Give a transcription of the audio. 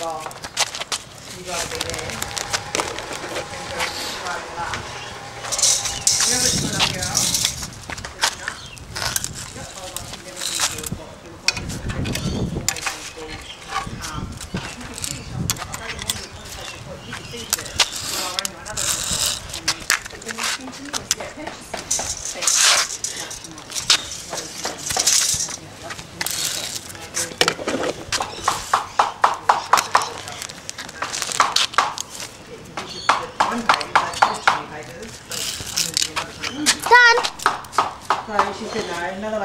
all, got there. Right. You up, girl? Yep, hold you One page, like, there's twenty pages, but I'm gonna do another pages. Done. So she said no, another